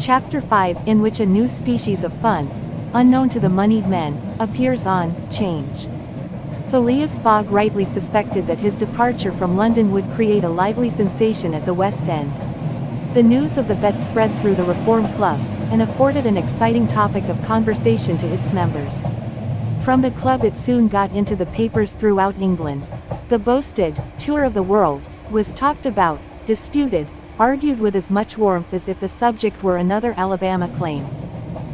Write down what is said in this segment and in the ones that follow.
Chapter 5 in which a new species of funds, unknown to the moneyed men, appears on Change. Phileas Fogg rightly suspected that his departure from London would create a lively sensation at the West End. The news of the bet spread through the Reform Club, and afforded an exciting topic of conversation to its members. From the club it soon got into the papers throughout England. The boasted tour of the world was talked about, disputed, argued with as much warmth as if the subject were another Alabama claim.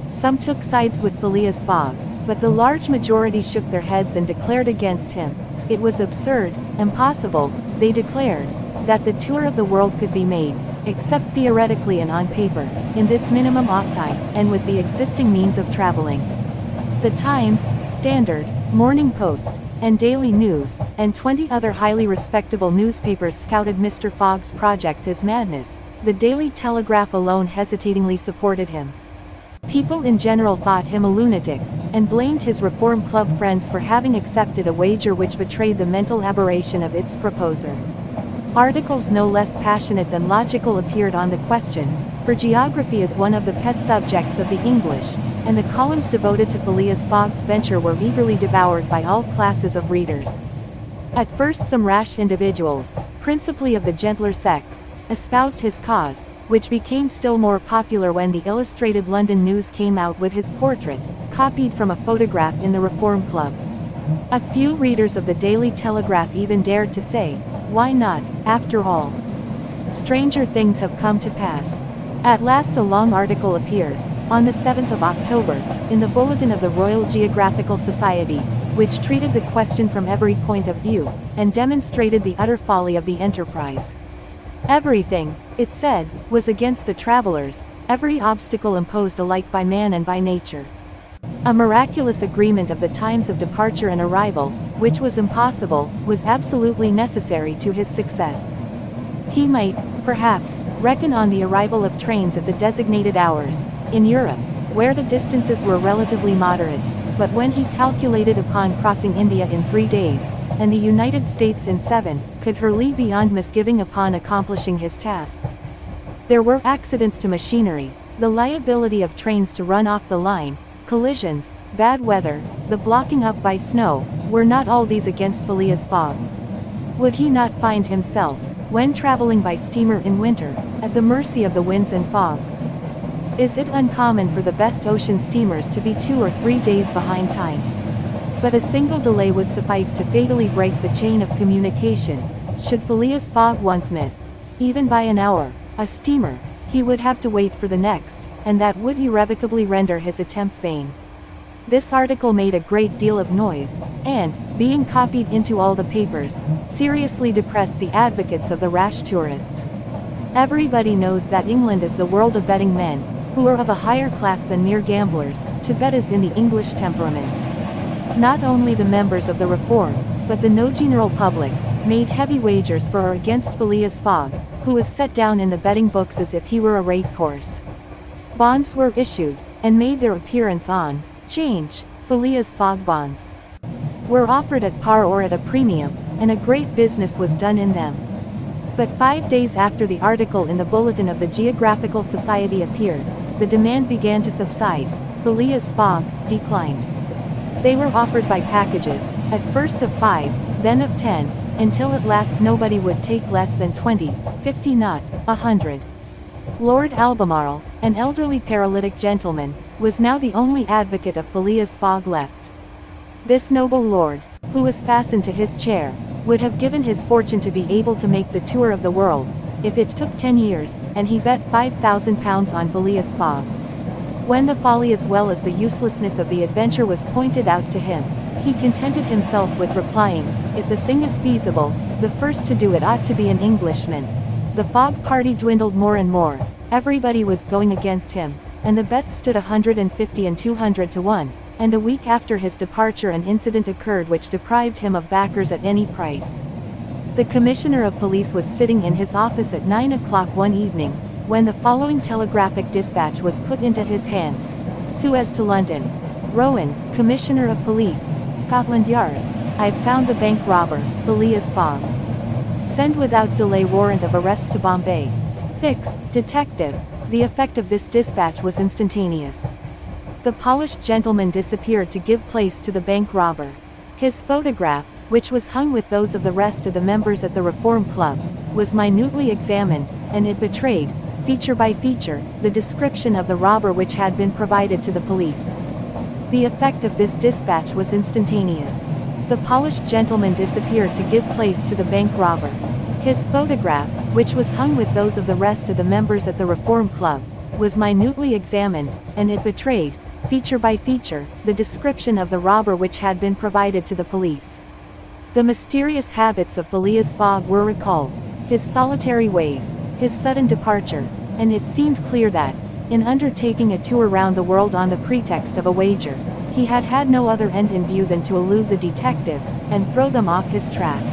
Some took sides with Phileas Fogg, but the large majority shook their heads and declared against him. It was absurd, impossible, they declared, that the tour of the world could be made, except theoretically and on paper, in this minimum off time, and with the existing means of traveling. The Times, Standard, Morning Post, and Daily News, and 20 other highly respectable newspapers scouted Mr. Fogg's project as madness. The Daily Telegraph alone hesitatingly supported him. People in general thought him a lunatic, and blamed his Reform Club friends for having accepted a wager which betrayed the mental aberration of its proposer. Articles no less passionate than logical appeared on the question, for geography is one of the pet subjects of the English, and the columns devoted to Phileas Fogg's venture were eagerly devoured by all classes of readers. At first some rash individuals, principally of the gentler sex, espoused his cause, which became still more popular when the Illustrated London News came out with his portrait, copied from a photograph in the Reform Club. A few readers of the Daily Telegraph even dared to say, why not, after all? Stranger things have come to pass. At last a long article appeared, on the 7th of October, in the Bulletin of the Royal Geographical Society, which treated the question from every point of view, and demonstrated the utter folly of the enterprise. Everything, it said, was against the travelers, every obstacle imposed alike by man and by nature. A miraculous agreement of the times of departure and arrival, which was impossible, was absolutely necessary to his success. He might, perhaps, reckon on the arrival of trains at the designated hours, in Europe, where the distances were relatively moderate, but when he calculated upon crossing India in three days, and the United States in seven, could hurly beyond misgiving upon accomplishing his task. There were accidents to machinery, the liability of trains to run off the line, collisions, bad weather, the blocking up by snow, were not all these against Phileas Fogg. Would he not find himself, when traveling by steamer in winter, at the mercy of the winds and fogs? Is it uncommon for the best ocean steamers to be two or three days behind time? But a single delay would suffice to fatally break the chain of communication. Should Phileas Fogg once miss, even by an hour, a steamer, he would have to wait for the next, and that would irrevocably render his attempt vain. This article made a great deal of noise, and, being copied into all the papers, seriously depressed the advocates of the rash tourist. Everybody knows that England is the world of betting men, who are of a higher class than mere gamblers, to bet is in the English temperament. Not only the members of the Reform, but the no general public, made heavy wagers for or against Phileas Fogg, who was set down in the betting books as if he were a racehorse. Bonds were issued, and made their appearance on Change, Phileas Fogg bonds. Were offered at par or at a premium, and a great business was done in them. But five days after the article in the Bulletin of the Geographical Society appeared, the demand began to subside, Phileas Fogg declined. They were offered by packages, at first of five, then of ten, until at last nobody would take less than twenty, fifty not, a hundred. Lord Albemarle, an elderly paralytic gentleman, was now the only advocate of Phileas Fogg left. This noble lord, who was fastened to his chair, would have given his fortune to be able to make the tour of the world, if it took ten years, and he bet £5,000 on Phileas Fogg. When the folly as well as the uselessness of the adventure was pointed out to him, he contented himself with replying, if the thing is feasible, the first to do it ought to be an Englishman. The Fogg party dwindled more and more, everybody was going against him, and the bets stood 150 and 200 to 1, and a week after his departure an incident occurred which deprived him of backers at any price. The Commissioner of Police was sitting in his office at 9 o'clock one evening, when the following telegraphic dispatch was put into his hands. Suez to London. Rowan, Commissioner of Police, Scotland Yard. I've found the bank robber, Phileas Fogg. Send without delay warrant of arrest to Bombay. Fix, Detective, The effect of this dispatch was instantaneous. The polished gentleman disappeared to give place to the bank robber. His photograph, which was hung with those of the rest of the members at the Reform Club, was minutely examined, and it betrayed, feature by feature, the description of the robber which had been provided to the police. The effect of this dispatch was instantaneous. The polished gentleman disappeared to give place to the bank robber. His photograph, which was hung with those of the rest of the members at the Reform Club, was minutely examined, and it betrayed, feature by feature, the description of the robber which had been provided to the police. The mysterious habits of Phileas Fogg were recalled, his solitary ways, his sudden departure, and it seemed clear that, in undertaking a tour round the world on the pretext of a wager, he had had no other end in view than to elude the detectives, and throw them off his track.